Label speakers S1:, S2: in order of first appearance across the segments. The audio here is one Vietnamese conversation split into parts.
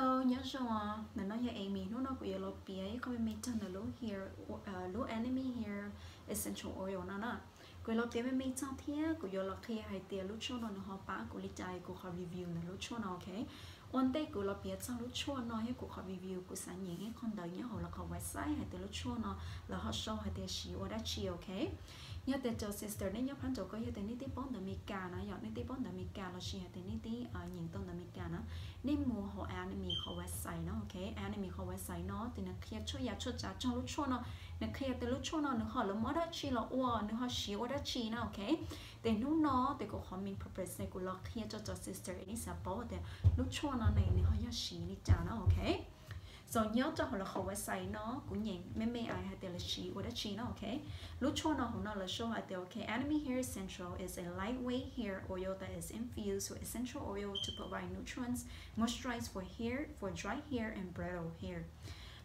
S1: hello nhớ rồi mình nói với Amy nó nó cũng lo bia có mấy chân là lỗ here lỗ enemy here essential oil nó nè của lo bia mấy chân thế của yo lo kia hay tiền lúc cho nó nó họ bán của lý giải của họ review nó lúc cho nó ok one day của lo bia trong lúc cho nó hay của họ review của sáng nhẹ cái con đời nhớ họ là họ website hay tiền lúc cho nó là họ show hay tiền xí order chi ok nhớ tới cho sister nên nhớ phán chỗ có nhớ tới nít tí bón đờ mi cà nó nhớ nít tí bón đờ mi cà là xí hay tới nít tí ở nhìn tôn đờ mi cà nó. Nên mua họ mì họ website nó, ok? Anime họ website nó, thì nó kia cho ya cho trả cho lúc cho nó nó kia từ lúc cho nó nó họ lúc mất đó chi là ua? Nó họ xí ua đó chi nó? Ok? Thì lúc nó, thì có họ mình purpose này của lo kia cho cho sister ní support thì lúc cho nó này, nó họ ya xí ní trả nó? Ok? Rồi nhớ cho họ là khẩu say nó cũng nhẹ. Mẹ mẹ ai hay là chi, hoặc là chi nó ok? Lúc cho nó họ nó là show hay ok? Enemy hair central is a lightweight hair oil that is infused with essential oil to provide nutrients moisturize for hair for dry hair and brittle hair.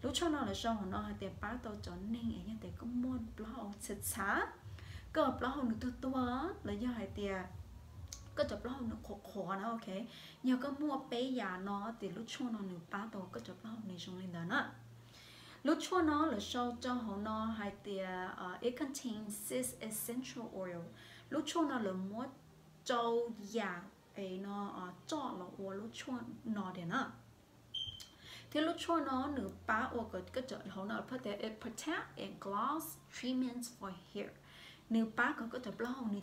S1: Lúc cho nó là show họ nó hay tiền bắt đầu cho nên ấy như thế có môn blow sệt chả cơ blow nó to tua là do hay tiền ก็จะเล่าหนึ่งขอนะโอเคเนี่ยก็มัวเปยยาเนาะติลุช่วงนอนหนึ่งป้าโตก็จะเล่าในช่วงลินดานะลุช่วงเนาะหรือชอบเจ้าของเนาะให้เตีย it contains six essential oil ลุช่วงเนาะหรือมัวเจ้ายาเอเนาะจ่อหรอวัวลุช่วงนอเดียนะที่ลุช่วงเนาะหรือป้าโอก็ก็จะเขาเนาะเพื่อแต่ it protect and gloss treatments for hair หนึ่งป้าก็ก็จะเล่าห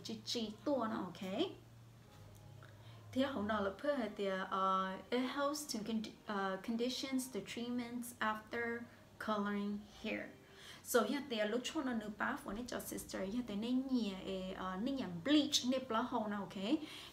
S1: it helps to con uh, conditions the treatments after coloring hair. So, hiện tại, lúc cho nó nữ bá của nó cho sister, hiện tại nên nhẹ ờ, ờ, nên nhảm bleach nên bla hậu nào, ok?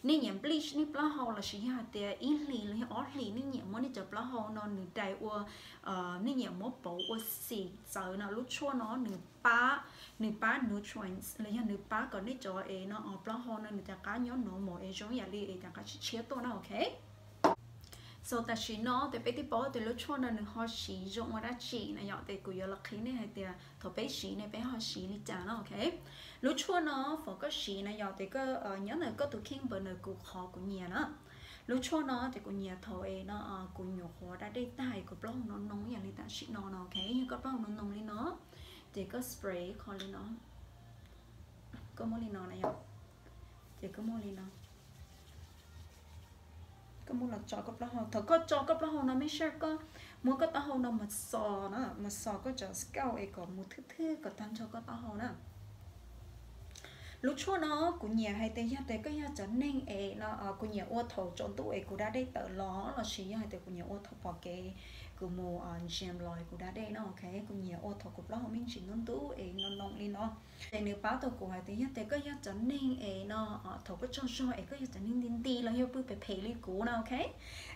S1: Nên nhảm bleach nên bla hậu là chỉ hiện tại in lì là ở lì nên nhảm muốn nên cho bla hậu nó nữ đại ua ờ, nên nhảm muốn bổ ua xì giờ nào lúc cho nó nữ bá nữ bá nutrients là hiện nữ bá còn nên cho ấy nó ở bla hậu nó nữ ta cá nhớ nó mồ ấy giống như lì ấy ta cá chia to nó, ok? so ta chỉ nó thì bé tí bỏ thì lúc cho nó họ chỉ dùng mà đã chỉ này nhọ thì cứ là khi này hay thì thọ bé chỉ này bé họ chỉ đi trả nó ok? Lúc cho nó phải có chỉ này nhọ thì cứ ờ, nhớ là có tụ kinh bờ nó cứ khó cũng nhiều nó, lúc cho nó thì cũng nhiều thôi nó ờ, cũng nhiều khó đã đi tài của bông nó nóng nhà đi ta chỉ nó nó ok? Như có bông nó nóng lên nó thì có spray còn lên nó. Có mua lên nó này nhọ thì có mua lên nó muốn là cho cấp lá hoa thật có cho cấp lá hoa nó mới share có muốn có tao hoa nó mà sò nó mà sò có cho scale ấy, có một thứ thứ, có tăng cho có tao hoa nữa lúc cho nó của nhà hay tên ya tên cái ya trở nên ấy nó của nhà ô thầu chọn tụ ấy của đã đây tờ ló là chỉ hay tên của nhà ô thầu bỏ cái của mồ xem lòi của đã đây nó ok của nhà ô thầu của lo mình chỉ ngân tụ ấy nó nong lên nó tên nếu báo tàu của hai tên ya tên cái ya trở nên ấy nó thầu cái cho cho ấy cái ya trở nên tin ti là hiệu bự phải phải lý cũ nó ok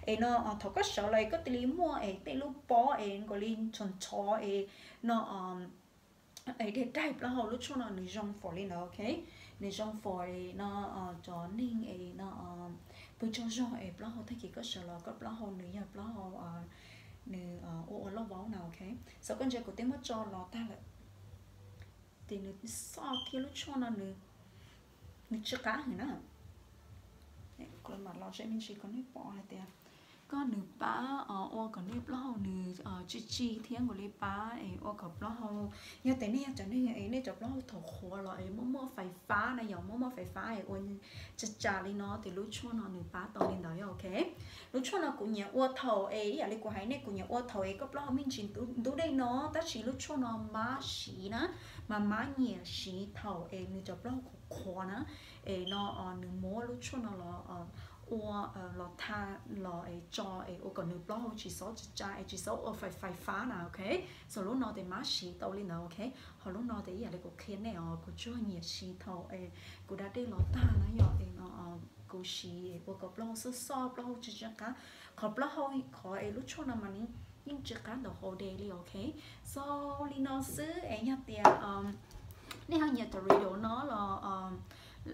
S1: ấy nó thầu cái sợ lại có tiền mua ấy tên lúc bỏ ấy có lên chọn cho ấy nó ấy để đẹp là họ lúc cho nó nỉ dòng phổi lên nó ok? Nỉ dòng phổi nó cho ninh ấy nó với cho dòng ấy là họ thấy cái cơ sở là có là họ nỉ nhập là họ nỉ ô ô lo báo nào, ok? Sau con trai của tiếng mất cho nó ta lại thì nỉ sao khi lúc cho nó nỉ nỉ chưa cá hả? Nè còn mà lo sẽ mình chỉ có nỉ bỏ hai tiền có nửa ba ở ô còn nếp lo hầu nửa ở chi chi thiên của nếp ba ấy ô còn lo hầu nhưng tại này cho nên ấy nên cho lo hầu thổ khổ lại mua mua phải phá này giống mua mua phải phá ấy ô chả chả đi nó thì lúc chua nó nửa ba to lên đó ok lúc chua nó cũng nhà ô thầu ấy à lấy của hai này cũng nhà ô thầu ấy có lo mình chỉ đủ tú đây nó ta chỉ lúc chua nó má xí nữa mà má nhẹ xí thầu ấy nửa cho lo khổ nữa ấy nó ở nửa mua lúc chua nó là 我呃落他落诶做诶，我个女包好似所只只诶，只所我快快花呐，OK，所以我哋马时到呢嗱，OK，好咯，我哋依日你个 can 咧哦，个做嘢时头诶，个打啲落单啦，又诶我哦，个时我个包是少包只只个，个包好可诶，lúc 初那么呢，应只个到好 daily OK，so 你老师诶一啲嗯，你系日就 radio nó là um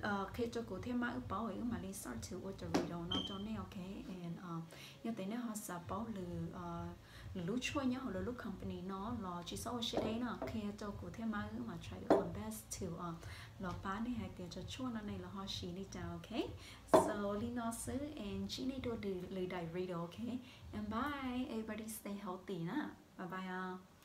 S1: Ờ, khi cho cô thêm mã bảo ấy mà lên start to order video nó cho nên ok and ờ, uh, như thế này họ sẽ bảo lử uh, ờ, lúc chơi nhá hoặc là lúc company nó là chỉ số sẽ đấy nó khi cho cụ thể mà mà try to on best to uh, là bán đi hay tiền cho chua nó này là họ xí đi chào ok? So li nó sư and chỉ này đồ lời đại video ok? And bye everybody stay healthy nè. Bye bye uh.